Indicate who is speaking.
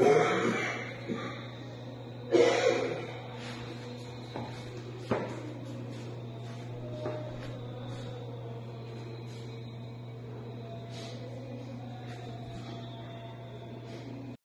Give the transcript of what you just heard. Speaker 1: Yeah.